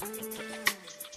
やった!